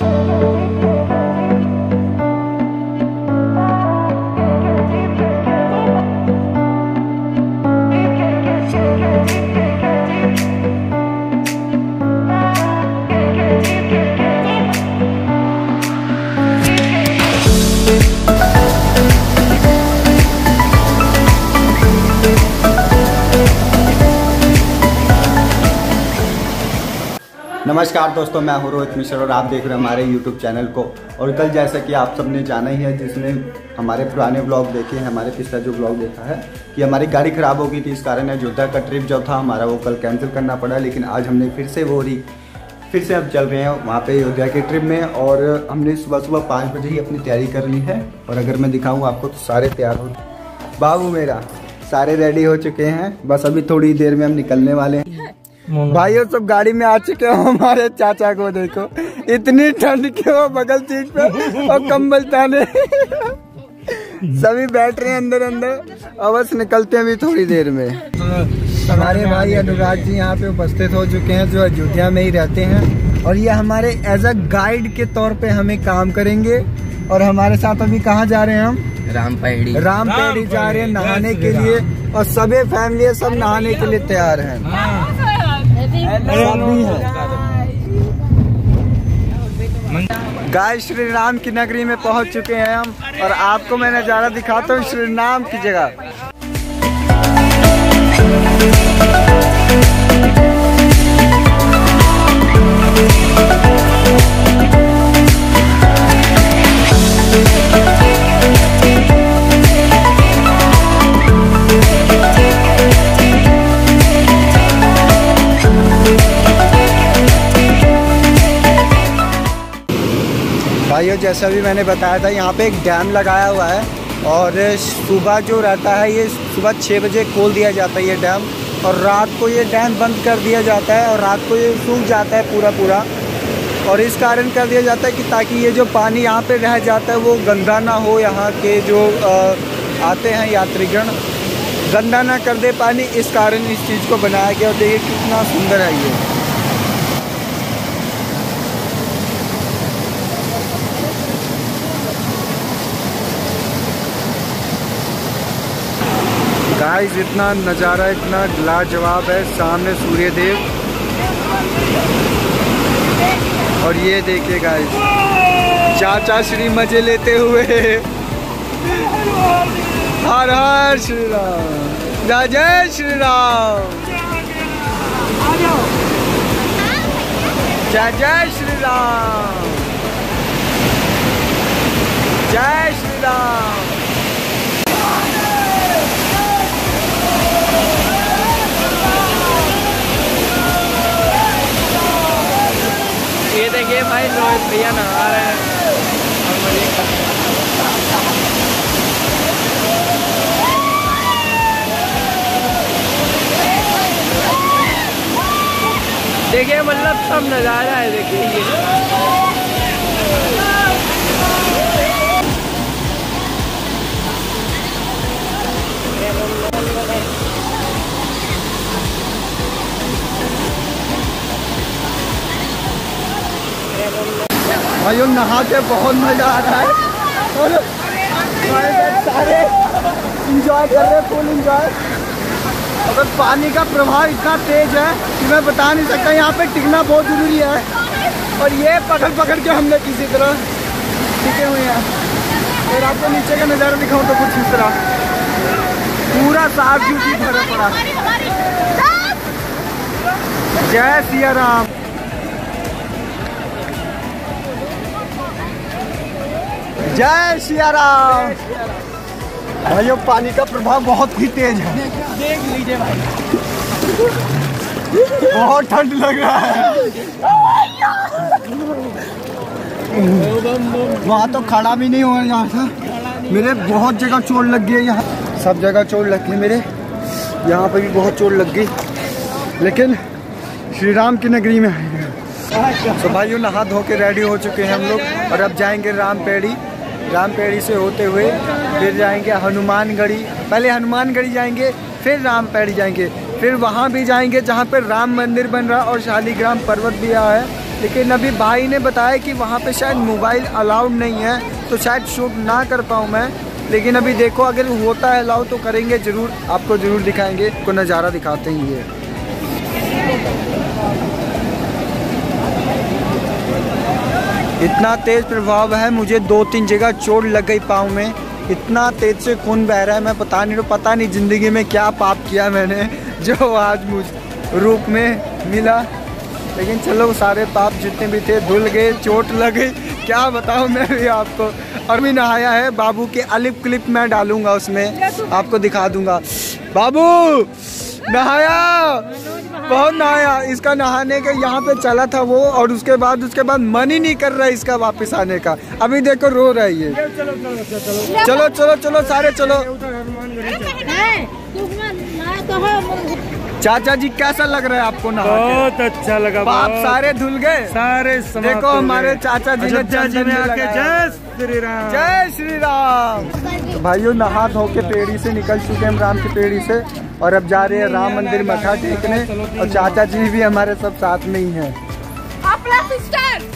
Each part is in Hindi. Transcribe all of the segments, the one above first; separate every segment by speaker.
Speaker 1: Música नमस्कार दोस्तों, मैं हूँ रोहित मिश्र और आप देख रहे हैं हमारे यूट्यूब चैनल को। और कल जैसा कि आप सबने जाना ही है, जिसने हमारे पुराने ब्लॉग देखे हैं, हमारे पिछला जो ब्लॉग देखा है, कि हमारी गाड़ी ख़राब हो गई थी, इस कारण अयोध्या का ट्रिप जो था, हमारा वो कल कैंसिल करना पड़ा, लेकिन आज हमने फिर से वो रही फिर से अब चल रहे हैं वहाँ पे अयोध्या के ट्रिप में, और हमने सुबह सुबह पाँच बजे ही अपनी तैयारी कर ली है। और अगर मैं दिखाऊँ आपको तो सारे तैयार हो बाबू मेरा, सारे रेडी हो चुके हैं। बस अभी थोड़ी देर में हम निकलने वाले हैं। भाइयों सब गाड़ी में आ चुके हो हमारे चाचा को देखो। इतनी ठंड के वो बगल सीट पे और कम्बल ताने। सभी बैठ रहे हैं अंदर अंदर और बस निकलते हैं अभी थोड़ी देर में। हमारे भाई अनुराग जी यहाँ पे उपस्थित हो चुके हैं जो अयोध्या में ही रहते हैं। और ये हमारे एज अ गाइड के तौर पे हमें काम करेंगे। और हमारे साथ अभी कहाँ जा रहे हैं हम?
Speaker 2: राम पैड़ी।
Speaker 1: राम पेड़ी जा रहे हैं नहाने के लिए। और सभी फैमिली सब नहाने के लिए तैयार हैं। हैं। गाय श्री राम की नगरी में पहुँच चुके हैं हम और आपको मैं नज़ारा दिखाता हूँ श्री राम की जगह जैसा भी मैंने बताया था यहाँ पे एक डैम लगाया हुआ है और सुबह जो रहता है ये सुबह छः बजे खोल दिया जाता है ये डैम और रात को ये डैम बंद कर दिया जाता है और रात को ये सूख जाता है पूरा पूरा और इस कारण कर दिया जाता है कि ताकि ये जो पानी यहाँ पे रह जाता है वो गंदा ना हो यहाँ के जो आ, आते हैं यात्रीगण गंदा ना कर दे पानी। इस कारण इस चीज़ को बनाया गया और देखिए कितना सुंदर है ये। गाइस इतना नज़ारा, इतना लाजवाब है सामने सूर्य देव और ये देखिए गाइस चाचा श्री मज़े लेते हुए। हर हर श्री राम। जय श्री राम। जय श्री राम। जय श्री राम।
Speaker 2: देखिए भाई रोहित भैया नहा रहे हैं। देखिए मतलब सब नज़ारा है देखिए ये
Speaker 1: भाइयों नहा के बहुत मज़ा आ रहा है। और सारे इंजॉय कर रहे हैं फुल इंजॉय अगर पानी का प्रभाव इतना तेज है कि मैं बता नहीं सकता, यहाँ पे टिकना बहुत ज़रूरी है। और ये पकड़ पकड़ के हमने किसी तरह टिके हुए हैं। और आपको नीचे का नज़ारा दिखाऊँ तो कुछ इस तरह। पूरा साफ़ ड्यूटी भरा पड़ा। जय सिया राम। जय सिया राम भाइयों पानी का प्रभाव बहुत ही तेज है।
Speaker 2: देख लीजिए भाई।
Speaker 1: बहुत ठंड लग रहा है। वहाँ तो खड़ा भी नहीं हुआ यहाँ था मेरे बहुत जगह चोट लग गई है यहाँ। सब जगह चोट लग गई मेरे। यहाँ पर भी बहुत चोट लग गई। लेकिन श्री राम की नगरी में आए हैं। तो भाइयों नहा धो के रेडी हो चुके हैं हम लोग। और अब जाएँगे रामपेड़ी। रामपेड़ी से होते हुए फिर जाएँगे हनुमानगढ़ी। पहले हनुमानगढ़ी जाएँगे, फिर रामपेड़ी जाएँगे। फिर वहाँ भी जाएँगे जहाँ पर राम मंदिर बन रहा और शालीग्राम पर्वत भी आया है। लेकिन अभी भाई ने बताया कि वहाँ पे शायद मोबाइल अलाउड नहीं है तो शायद शूट ना कर पाऊँ मैं। लेकिन अभी देखो, अगर होता है अलाउ तो करेंगे ज़रूर, आपको ज़रूर दिखाएँगे। को नज़ारा दिखाते हैं ये। इतना तेज़ प्रभाव है, मुझे दो तीन जगह चोट लग गई पाँव में। इतना तेज से खून बह रहा है, मैं पता नहीं पता नहीं ज़िंदगी में क्या पाप किया मैंने, जो आज मुझ रूप में मिला। लेकिन चलो, सारे पाप जितने भी थे, धुल गए, चोट लग गई। क्या बताऊँ, मैं भी आपको। और भी नहाया है, बाबू के अलिप क्लिप मैं डालूँगा उसमें, आपको दिखा दूँगा। बाबू, नहाया! बहुत नहाया इसका नहाने के यहाँ पे चला था वो और उसके बाद उसके बाद मन ही नहीं कर रहा है इसका वापस आने का। अभी देखो रो रहा है ये। चलो चलो चलो सारे चलो। चाचा जी कैसा लग रहा है आपको के?
Speaker 3: बहुत अच्छा लगा
Speaker 1: बाप
Speaker 3: बहुत।
Speaker 1: सारे धुल गए।
Speaker 3: सारे
Speaker 1: देखो हमारे चाचा जी ने
Speaker 3: जी ने आके जय श्री राम
Speaker 1: जय श्री राम तो भाइयों नहा धो के पेड़ी से निकल चुके हम राम की पेड़ी से और अब जा रहे हैं राम मंदिर मथा टेकने और चाचा जी भी हमारे सब साथ में ही हैं।
Speaker 4: अपना सिस्टर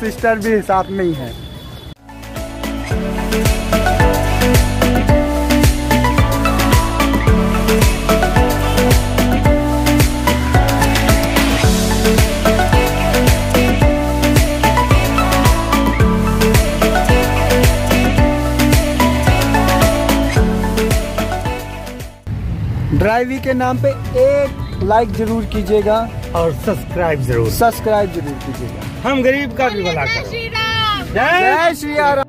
Speaker 1: सिस्टर भी साथ में ही है। ड्राइवी के नाम पे एक लाइक ज़रूर कीजिएगा
Speaker 3: और सब्सक्राइब ज़रूर।
Speaker 1: सब्सक्राइब ज़रूर कीजिएगा।
Speaker 3: हम गरीब का भी भला
Speaker 4: जय
Speaker 3: करो।
Speaker 4: श्री राम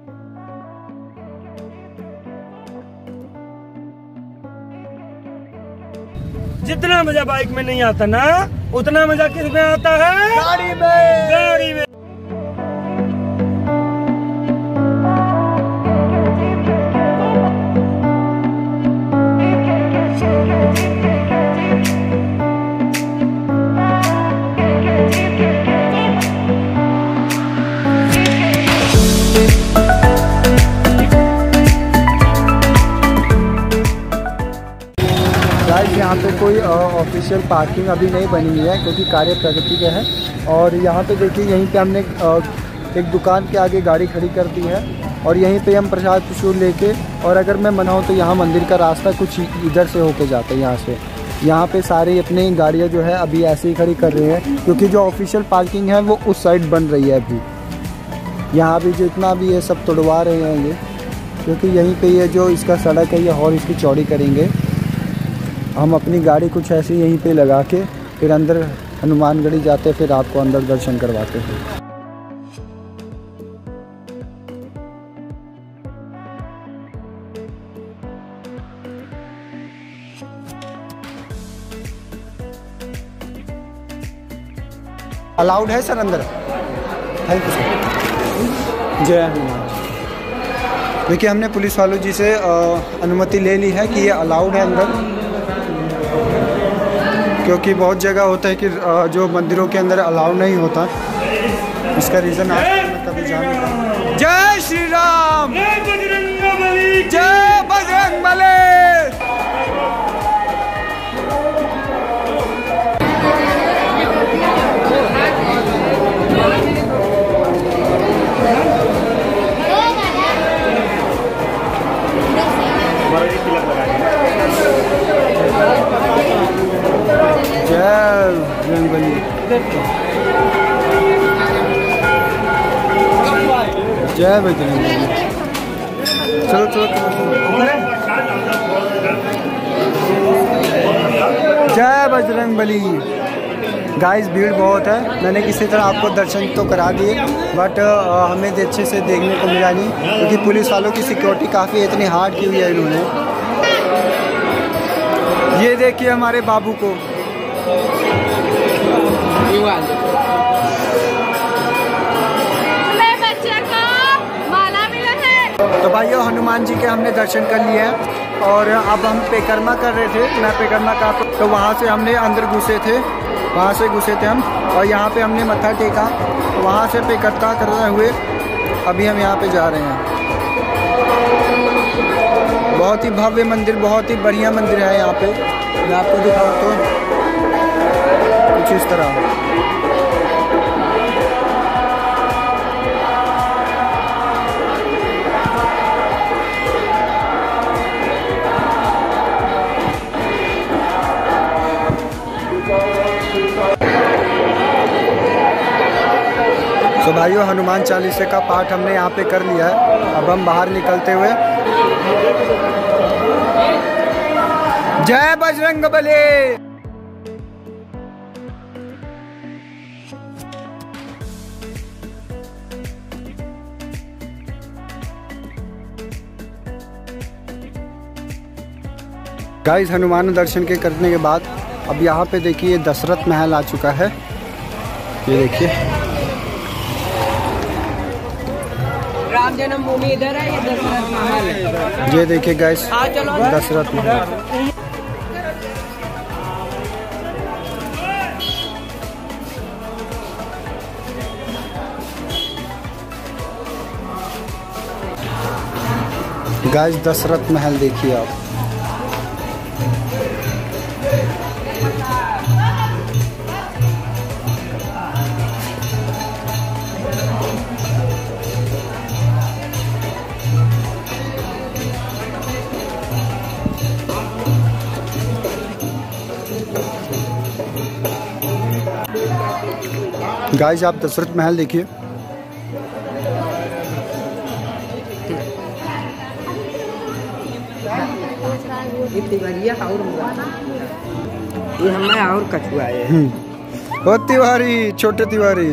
Speaker 3: जितना मज़ा बाइक में नहीं आता ना उतना मज़ा किसमें आता है?
Speaker 1: गाड़ी में।
Speaker 3: गाड़ी में।
Speaker 1: ऑफिशियल पार्किंग अभी नहीं बनी हुई है, क्योंकि कार्य प्रगति का है। और यहाँ पे देखिए, यहीं पे हमने एक दुकान के आगे गाड़ी खड़ी कर दी है और यहीं पे हम प्रसाद प्रसूर लेके, और अगर मैं मनाऊँ तो यहाँ मंदिर का रास्ता कुछ इधर से होके जाता है, यहाँ से। यहाँ पे सारी अपनी गाड़ियाँ जो है अभी ऐसे ही खड़ी कर रहे हैं, क्योंकि जो ऑफिशियल पार्किंग है वो उस साइड बन रही है अभी। यहाँ भी जितना भी है सब तोड़वा रहे हैं ये, क्योंकि यहीं पे ये जो इसका सड़क है, ये और इसकी चौड़ी करेंगे। हम अपनी गाड़ी कुछ ऐसी यहीं पे लगा के फिर अंदर हनुमानगढ़ी जाते, फिर आपको अंदर दर्शन करवाते हैं। अलाउड है सर अंदर? थैंक यू सर जय हनुमान। देखिए, हमने पुलिस वालों जी से अनुमति ले ली है कि ये अलाउड है अंदर। क्योंकि बहुत जगह होता है कि जो मंदिरों के अंदर अलाउ नहीं होता। इसका रीज़न आज तक मैं कभी जान नहीं जय श्री राम।
Speaker 3: जय
Speaker 1: जय बजरंग चलो चलो जय बजरंग बली गाइस भीड़ बहुत है। मैंने किसी तरह आपको दर्शन तो करा दिए बट हमें अच्छे से देखने को मिला नहीं, क्योंकि पुलिस वालों की सिक्योरिटी काफ़ी इतनी हार्ड की हुई है इन्होंने। ये देखिए हमारे बाबू को।
Speaker 4: है
Speaker 1: तो भाइयों, हनुमान जी के हमने दर्शन कर लिए हैं और अब हम पेकरमा कर रहे थे। मैं पेकरमा का तो वहाँ से हमने अंदर घुसे थे। वहाँ से घुसे थे हम और यहाँ पे हमने मत्था टेका। तो वहाँ से पेकरता करते हुए अभी हम यहाँ पे जा रहे हैं। बहुत ही भव्य मंदिर, बहुत ही बढ़िया मंदिर है यहाँ पे। मैं आपको दिखाता तो कुछ इस तरह। तो भाइयों, हनुमान चालीसा का पाठ हमने यहाँ पे कर लिया है। अब हम बाहर निकलते हुए। जय बजरंग बली! गाइस हनुमान दर्शन के करने के बाद अब यहाँ पे देखिए दशरथ महल आ चुका है। ये देखिए।
Speaker 2: राम जन्मभूमि इधर है ये दशरथ महल? है
Speaker 1: ये देखिए गाइस
Speaker 2: हाँ
Speaker 1: दशरथ महल। गाइस दशरथ महल देखिए आप। गाइस आप दशरथ महल देखिए।
Speaker 2: ये और और कछुआ है।
Speaker 1: ओ तिवारी छोटे तिवारी।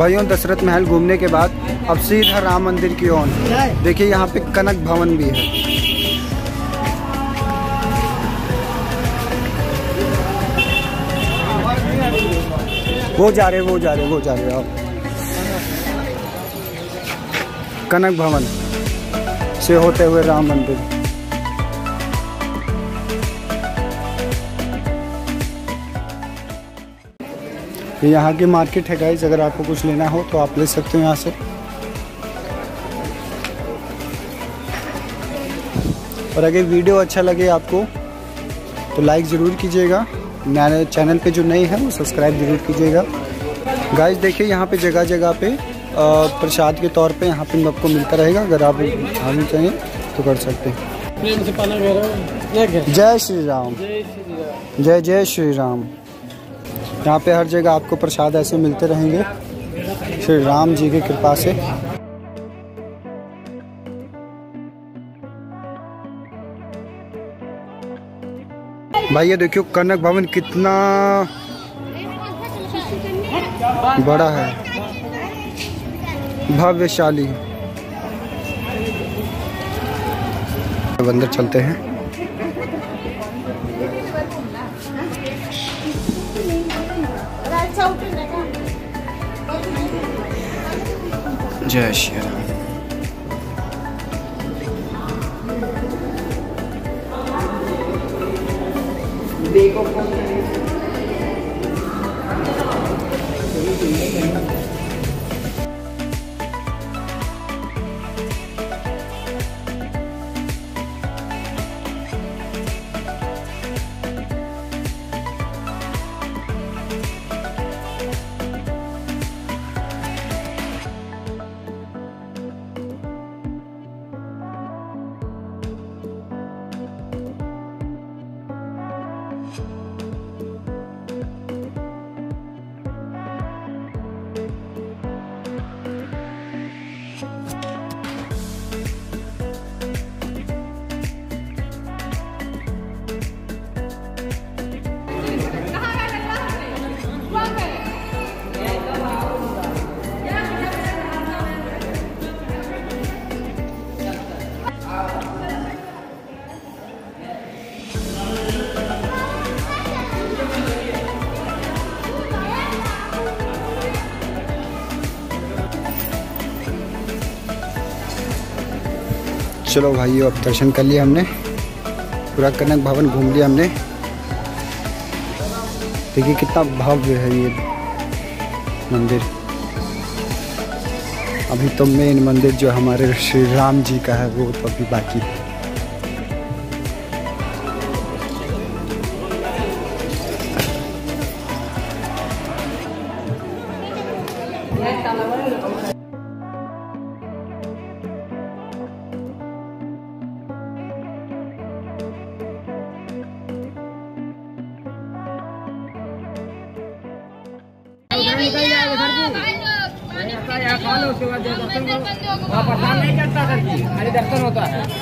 Speaker 1: भाइयों, दशरथ महल घूमने के बाद अब सीधा राम मंदिर की ओर। देखिए, यहाँ पे कनक भवन भी है। वो जा रहे, वो जा रहे, वो जा रहे आप कनक भवन से होते हुए राम मंदिर। ये यहाँ की मार्केट है गाइज़ अगर आपको कुछ लेना हो तो आप ले सकते हो यहाँ से। और अगर वीडियो अच्छा लगे आपको तो लाइक ज़रूर कीजिएगा। मेरे चैनल पे जो नए हैं वो सब्सक्राइब ज़रूर कीजिएगा। गाइज़ देखिए यहाँ पे जगह जगह पे प्रसाद के तौर पे यहाँ पे आपको मिलता रहेगा। अगर आप खाना चाहिए तो कर सकते हैं। जय श्री राम। जय जय श्री राम। यहाँ पे हर जगह आपको प्रसाद ऐसे मिलते रहेंगे। श्री राम जी की कृपा से। भाई, ये देखियो, कनक भवन कितना बड़ा है। भव्यशाली। अंदर चलते हैं। जय श्री राम। देखो चलो भाई अब दर्शन कर लिया हमने। पूरा कनक भवन घूम लिया हमने। देखिए कितना भव्य है ये मंदिर। अभी तो मेन मंदिर जो हमारे श्री राम जी का है, वो तो अभी बाकी है।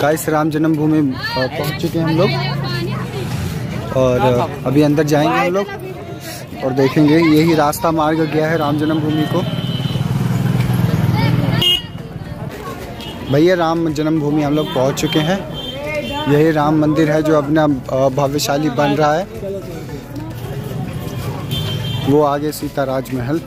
Speaker 1: गाइस, राम जन्मभूमि पहुँच चुके हैं हम लोग। और अभी अंदर जाएँगे हम लोग और देखेंगे। यही रास्ता मार्ग गया है राम जन्मभूमि को। भैया, राम जन्मभूमि हम लोग पहुँच चुके हैं। यही राम मंदिर है जो अपना भव्यशाली बन रहा है। वो आगे सीता राजमहल।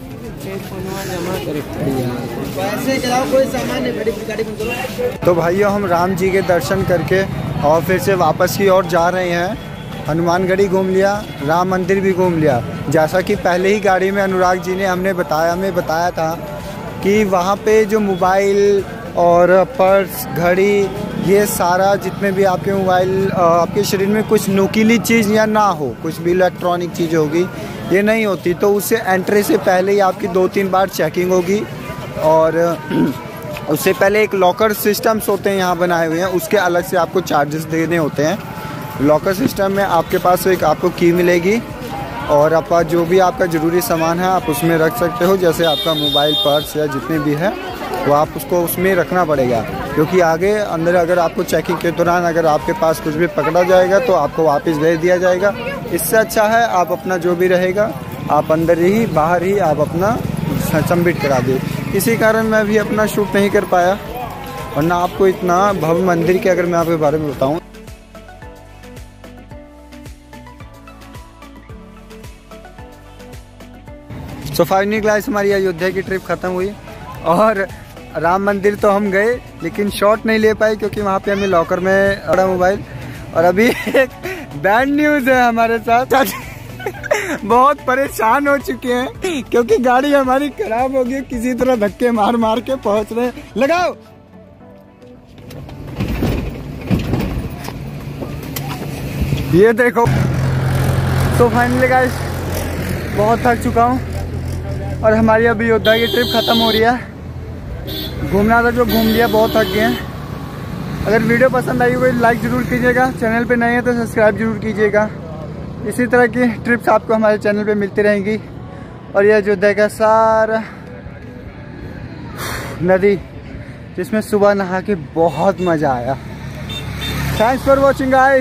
Speaker 1: तो भाइयों, हम राम जी के दर्शन करके और फिर से वापस की ओर जा रहे हैं। हनुमानगढ़ी घूम लिया, राम मंदिर भी घूम लिया। जैसा कि पहले ही गाड़ी में अनुराग जी ने हमने बताया, हमें बताया था कि वहाँ पे जो मोबाइल और पर्स, घड़ी, ये सारा जितने भी आपके मोबाइल आपके शरीर में कुछ नुकीली चीज़ या ना हो, कुछ भी इलेक्ट्रॉनिक चीज़ होगी, ये नहीं होती तो उससे एंट्री से पहले ही आपकी दो तीन बार चेकिंग होगी। और, उससे पहले एक लॉकर सिस्टम्स होते हैं यहाँ बनाए हुए हैं, उसके अलग से आपको चार्जेस देने होते हैं। लॉकर सिस्टम में आपके पास एक आपको की मिलेगी और आपका जो भी आपका ज़रूरी सामान है, आप उसमें रख सकते हो, जैसे आपका मोबाइल पर्स या जितने भी है, वो आप उसको उसमें रखना पड़ेगा। क्योंकि आगे अंदर अगर आपको चेकिंग के दौरान अगर आपके पास कुछ भी पकड़ा जाएगा तो आपको वापस भेज दिया जाएगा। इससे अच्छा है, आप अपना जो भी रहेगा, आप अंदर ही, बाहर ही आप अपना सबमिट करा दे इसी कारण मैं अभी अपना शूट नहीं कर पाया वरना आपको इतना भव्य मंदिर के अगर मैं आपके बारे में बताऊँ। सो फाइनली क्लास हमारी अयोध्या की ट्रिप खत्म हुई और राम मंदिर तो हम गए, लेकिन शॉट नहीं ले पाए क्योंकि वहाँ पे हमें लॉकर में अड़ा मोबाइल और अभी एक बैड न्यूज़ है हमारे साथ। बहुत परेशान हो चुके हैं, क्योंकि गाड़ी हमारी खराब हो गई, किसी तरह धक्के मार मार के पहुँच रहे लगाओ। ये देखो। तो फाइनली गाइस बहुत थक चुका हूँ, और हमारी अभी योद्धा की ट्रिप ख़त्म हो रही है। घूमना था जो घूम लिया, बहुत थक गए हैं। अगर वीडियो पसंद आई हो तो लाइक ज़रूर कीजिएगा। चैनल पे नए हैं तो सब्सक्राइब ज़रूर कीजिएगा। इसी तरह की ट्रिप्स आपको हमारे चैनल पे मिलती रहेंगी। और यह जो का सारा नदी, जिसमें सुबह नहा के बहुत मज़ा आया। Thanks for watching guys